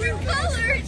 different color.